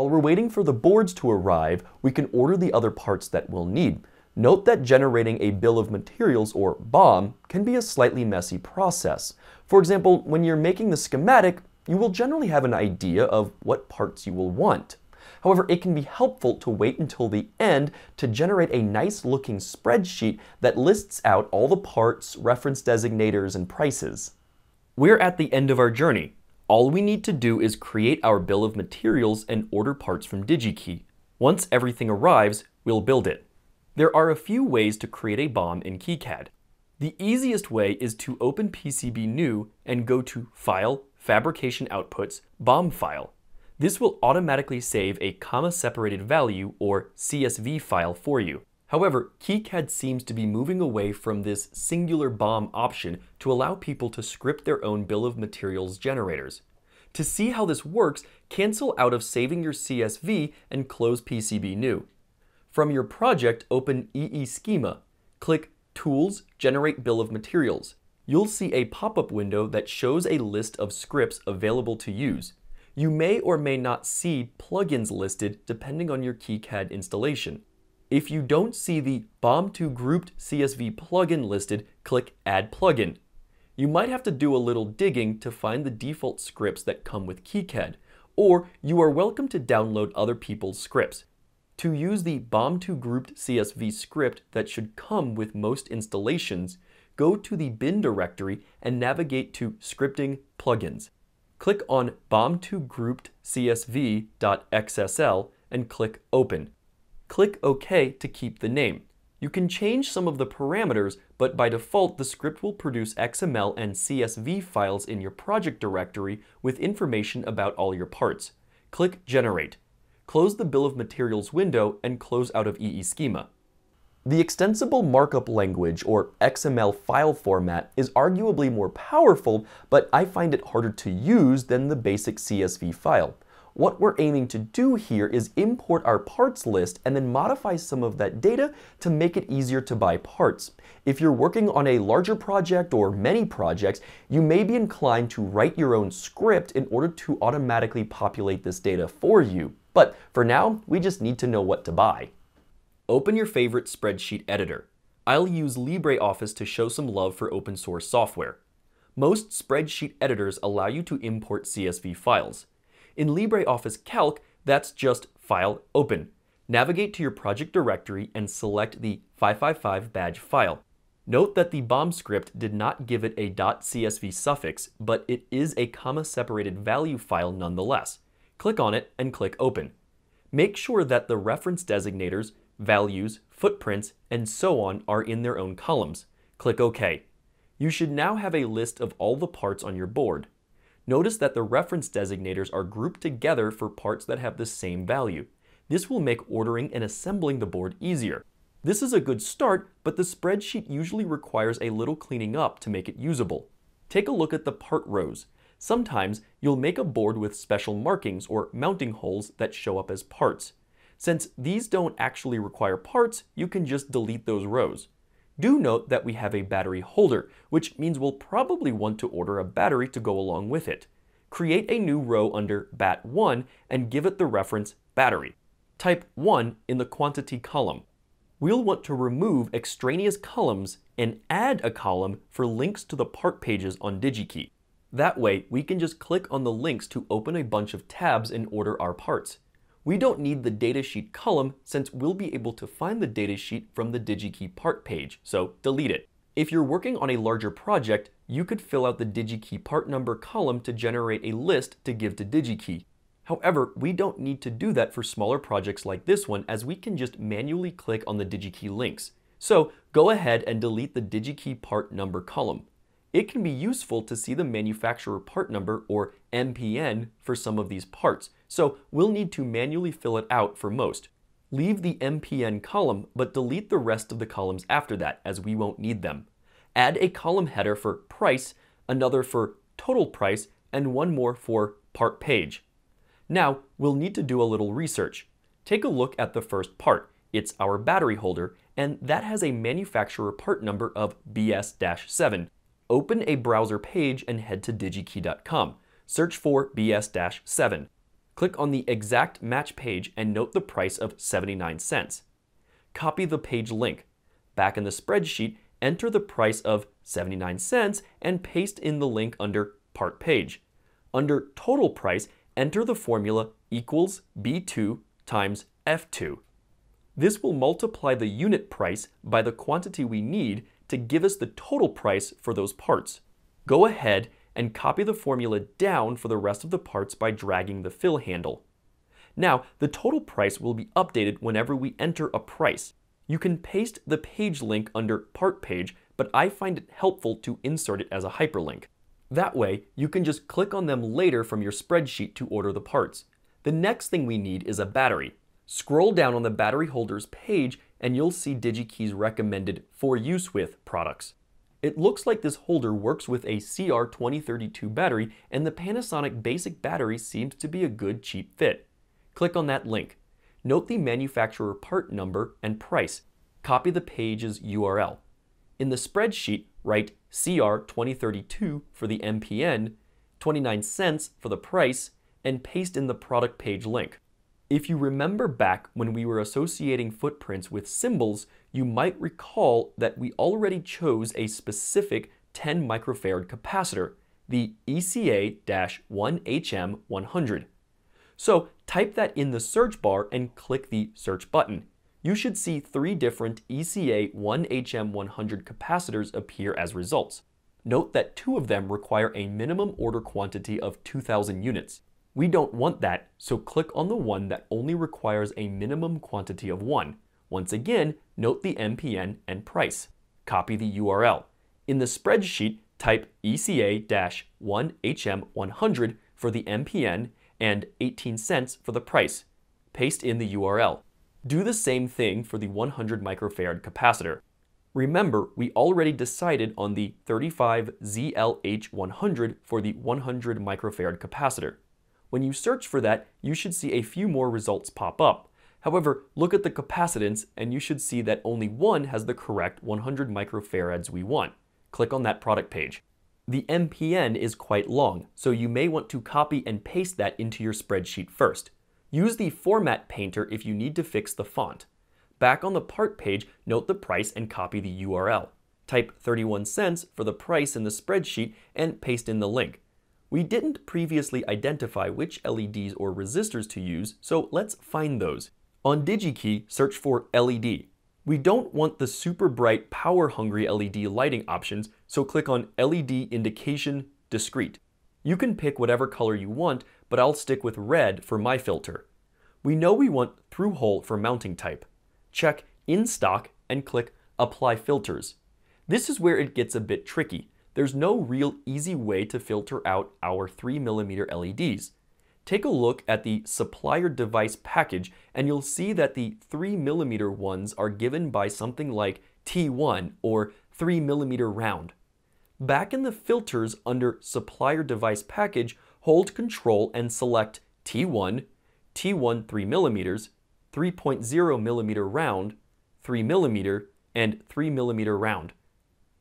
While we're waiting for the boards to arrive, we can order the other parts that we'll need. Note that generating a bill of materials, or BOM, can be a slightly messy process. For example, when you're making the schematic, you will generally have an idea of what parts you will want. However, it can be helpful to wait until the end to generate a nice looking spreadsheet that lists out all the parts, reference designators, and prices. We're at the end of our journey. All we need to do is create our bill of materials and order parts from DigiKey. Once everything arrives, we'll build it. There are a few ways to create a BOM in KiCad. The easiest way is to open Pcbnew and go to File, Fabrication Outputs, BOM File. This will automatically save a comma-separated value, or CSV file for you. However, KiCad seems to be moving away from this singular BOM option to allow people to script their own bill of materials generators. To see how this works, cancel out of saving your CSV and close Pcbnew. From your project, open Eeschema. Click Tools, Generate Bill of Materials. You'll see a pop-up window that shows a list of scripts available to use. You may or may not see plugins listed depending on your KiCad installation. If you don't see the BOM2 grouped CSV plugin listed, click Add Plugin. You might have to do a little digging to find the default scripts that come with KiCad, or you are welcome to download other people's scripts. To use the BOM2 grouped CSV script that should come with most installations, go to the bin directory and navigate to Scripting Plugins click on BOM2 grouped CSV.xsl and click Open. Click OK to keep the name. You can change some of the parameters, but by default the script will produce XML and CSV files in your project directory with information about all your parts. Click Generate. Close the Bill of Materials window and close out of Eeschema. The extensible markup language, or XML file format, is arguably more powerful, but I find it harder to use than the basic CSV file. What we're aiming to do here is import our parts list and then modify some of that data to make it easier to buy parts. If you're working on a larger project or many projects, you may be inclined to write your own script in order to automatically populate this data for you. But for now, we just need to know what to buy. Open your favorite spreadsheet editor. I'll use LibreOffice to show some love for open source software. Most spreadsheet editors allow you to import CSV files. In LibreOffice Calc, that's just File, Open. Navigate to your project directory and select the 555 badge file. Note that the BOM script did not give it a .csv suffix, but it is a comma-separated value file nonetheless. Click on it and click Open. Make sure that the reference designators, values, footprints, and so on are in their own columns. Click OK. You should now have a list of all the parts on your board. Notice that the reference designators are grouped together for parts that have the same value. This will make ordering and assembling the board easier. This is a good start, but the spreadsheet usually requires a little cleaning up to make it usable. Take a look at the part rows. Sometimes you'll make a board with special markings or mounting holes that show up as parts. Since these don't actually require parts, you can just delete those rows. Do note that we have a battery holder, which means we'll probably want to order a battery to go along with it. Create a new row under BAT1 and give it the reference battery. Type 1 in the quantity column. We'll want to remove extraneous columns and add a column for links to the part pages on DigiKey. That way, we can just click on the links to open a bunch of tabs and order our parts. We don't need the datasheet column since we'll be able to find the datasheet from the DigiKey part page, so delete it. If you're working on a larger project, you could fill out the DigiKey part number column to generate a list to give to DigiKey. However, we don't need to do that for smaller projects like this one as we can just manually click on the DigiKey links. So go ahead and delete the DigiKey part number column. It can be useful to see the manufacturer part number or MPN for some of these parts, so we'll need to manually fill it out for most. Leave the MPN column, but delete the rest of the columns after that, as we won't need them. Add a column header for price, another for total price, and one more for part page. Now, we'll need to do a little research. Take a look at the first part. It's our battery holder, and that has a manufacturer part number of BS-7 open a browser page and head to digikey.com. Search for BS-7. Click on the exact match page and note the price of 79 cents. Copy the page link. Back in the spreadsheet, enter the price of 79 cents and paste in the link under Part Page. Under Total Price, enter the formula equals B2 times F2. This will multiply the unit price by the quantity we need to give us the total price for those parts. Go ahead and copy the formula down for the rest of the parts by dragging the fill handle. Now, the total price will be updated whenever we enter a price. You can paste the page link under Part Page, but I find it helpful to insert it as a hyperlink. That way, you can just click on them later from your spreadsheet to order the parts. The next thing we need is a battery. Scroll down on the battery holders page and you'll see DigiKey's recommended for use with products. It looks like this holder works with a CR2032 battery and the Panasonic basic battery seems to be a good cheap fit. Click on that link. Note the manufacturer part number and price. Copy the page's URL. In the spreadsheet, write CR2032 for the MPN, 29 cents for the price, and paste in the product page link. If you remember back when we were associating footprints with symbols, you might recall that we already chose a specific 10 microfarad capacitor, the ECA-1HM100. So type that in the search bar and click the search button. You should see three different ECA-1HM100 capacitors appear as results. Note that two of them require a minimum order quantity of 2,000 units. We don't want that, so click on the one that only requires a minimum quantity of 1. Once again, note the MPN and price. Copy the URL. In the spreadsheet, type ECA-1HM100 for the MPN and 18 cents for the price. Paste in the URL. Do the same thing for the 100 microfarad capacitor. Remember, we already decided on the 35ZLH100 for the 100 microfarad capacitor. When you search for that, you should see a few more results pop up. However, look at the capacitance and you should see that only one has the correct 100 microfarads we want. Click on that product page. The MPN is quite long, so you may want to copy and paste that into your spreadsheet first. Use the Format Painter if you need to fix the font. Back on the part page, note the price and copy the URL. Type 31 cents for the price in the spreadsheet and paste in the link. We didn't previously identify which LEDs or resistors to use, so let's find those. On DigiKey, search for LED. We don't want the super bright, power-hungry LED lighting options, so click on LED Indication Discrete. You can pick whatever color you want, but I'll stick with red for my filter. We know we want through-hole for mounting type. Check In Stock and click Apply Filters. This is where it gets a bit tricky there's no real easy way to filter out our 3mm LEDs. Take a look at the supplier device package and you'll see that the 3mm ones are given by something like T1 or 3mm round. Back in the filters under supplier device package, hold control and select T1, T1 3mm, 3.0mm round, 3mm, and 3mm round.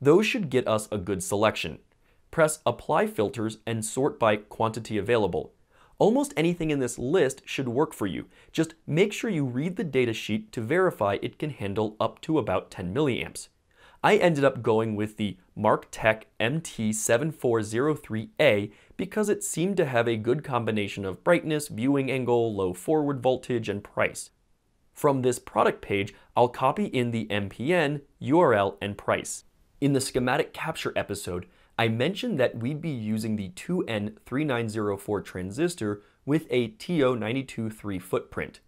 Those should get us a good selection. Press Apply Filters and sort by quantity available. Almost anything in this list should work for you. Just make sure you read the datasheet to verify it can handle up to about 10 milliamps. I ended up going with the Marktech MT7403A because it seemed to have a good combination of brightness, viewing angle, low forward voltage, and price. From this product page, I'll copy in the MPN, URL, and price. In the schematic capture episode, I mentioned that we'd be using the 2N3904 transistor with a TO923 footprint.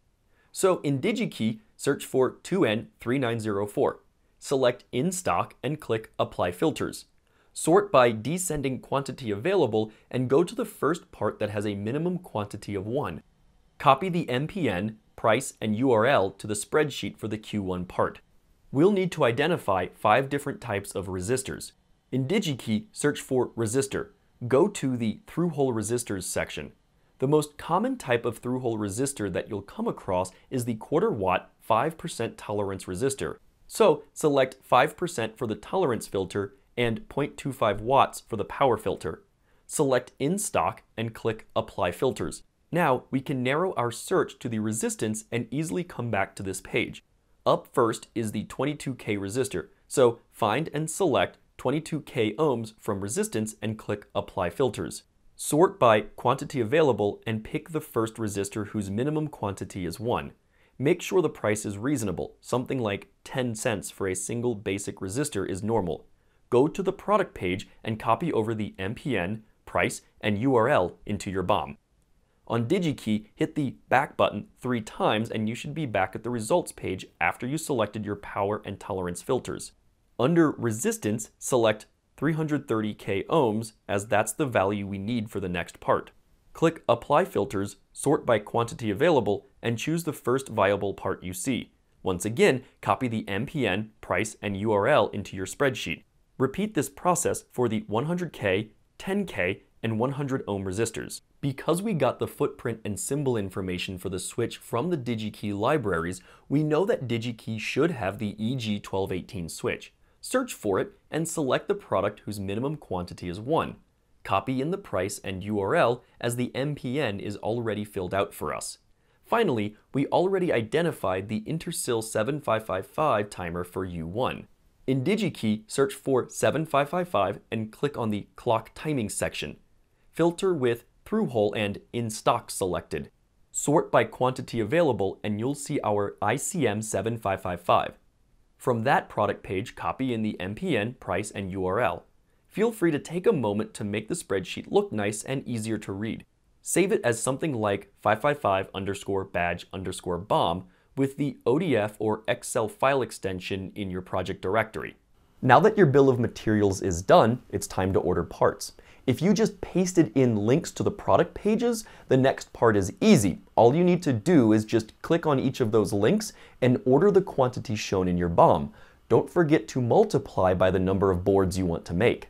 So in DigiKey, search for 2N3904. Select In Stock and click Apply Filters. Sort by descending quantity available and go to the first part that has a minimum quantity of 1. Copy the MPN, price, and URL to the spreadsheet for the Q1 part we'll need to identify five different types of resistors. In DigiKey, search for resistor. Go to the through-hole resistors section. The most common type of through-hole resistor that you'll come across is the quarter watt 5% tolerance resistor. So select 5% for the tolerance filter and 0.25 watts for the power filter. Select in stock and click apply filters. Now we can narrow our search to the resistance and easily come back to this page. Up first is the 22K resistor, so find and select 22K ohms from resistance and click Apply Filters. Sort by quantity available and pick the first resistor whose minimum quantity is 1. Make sure the price is reasonable, something like 10 cents for a single basic resistor is normal. Go to the product page and copy over the MPN, price, and URL into your BOM. On DigiKey, hit the back button three times and you should be back at the results page after you selected your power and tolerance filters. Under resistance, select 330k ohms as that's the value we need for the next part. Click Apply Filters, sort by quantity available, and choose the first viable part you see. Once again, copy the MPN, price, and URL into your spreadsheet. Repeat this process for the 100K, 10K, and 100 ohm resistors. Because we got the footprint and symbol information for the switch from the DigiKey libraries, we know that DigiKey should have the EG1218 switch. Search for it and select the product whose minimum quantity is 1. Copy in the price and URL as the MPN is already filled out for us. Finally, we already identified the Intersil 7555 timer for U1. In DigiKey, search for 7555 and click on the Clock Timing section. Filter with Through Hole and In Stock selected. Sort by quantity available and you'll see our ICM 7555. From that product page, copy in the MPN, price, and URL. Feel free to take a moment to make the spreadsheet look nice and easier to read. Save it as something like 555 underscore badge underscore BOM with the ODF or Excel file extension in your project directory. Now that your bill of materials is done, it's time to order parts. If you just pasted in links to the product pages, the next part is easy. All you need to do is just click on each of those links and order the quantity shown in your BOM. Don't forget to multiply by the number of boards you want to make.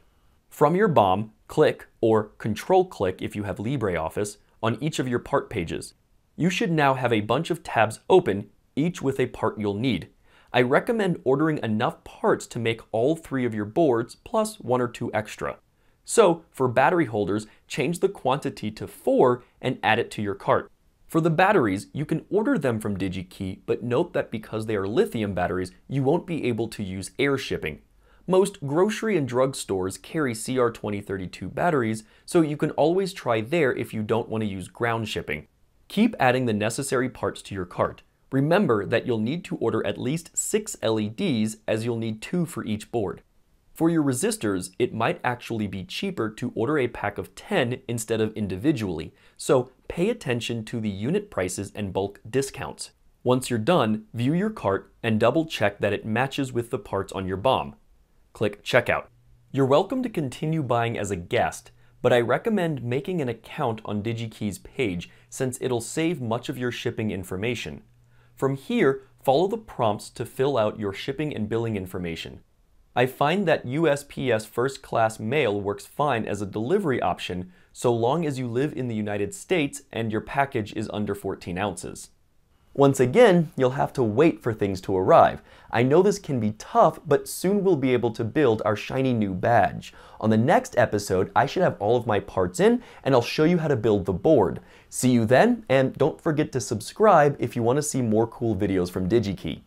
From your BOM, click or control click if you have LibreOffice on each of your part pages. You should now have a bunch of tabs open, each with a part you'll need. I recommend ordering enough parts to make all three of your boards plus one or two extra. So for battery holders, change the quantity to 4 and add it to your cart. For the batteries, you can order them from DigiKey, but note that because they are lithium batteries, you won't be able to use air shipping. Most grocery and drug stores carry CR2032 batteries, so you can always try there if you don't want to use ground shipping. Keep adding the necessary parts to your cart. Remember that you'll need to order at least 6 LEDs as you'll need 2 for each board. For your resistors, it might actually be cheaper to order a pack of 10 instead of individually, so pay attention to the unit prices and bulk discounts. Once you're done, view your cart and double check that it matches with the parts on your BOM. Click Checkout. You're welcome to continue buying as a guest, but I recommend making an account on DigiKey's page since it'll save much of your shipping information. From here, follow the prompts to fill out your shipping and billing information. I find that USPS first class mail works fine as a delivery option so long as you live in the United States and your package is under 14 ounces. Once again, you'll have to wait for things to arrive. I know this can be tough, but soon we'll be able to build our shiny new badge. On the next episode, I should have all of my parts in, and I'll show you how to build the board. See you then, and don't forget to subscribe if you want to see more cool videos from DigiKey.